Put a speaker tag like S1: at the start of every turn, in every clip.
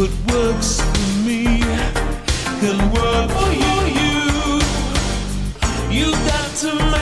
S1: What works for me can work for you. You got to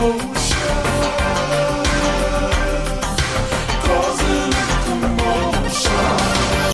S1: Oh.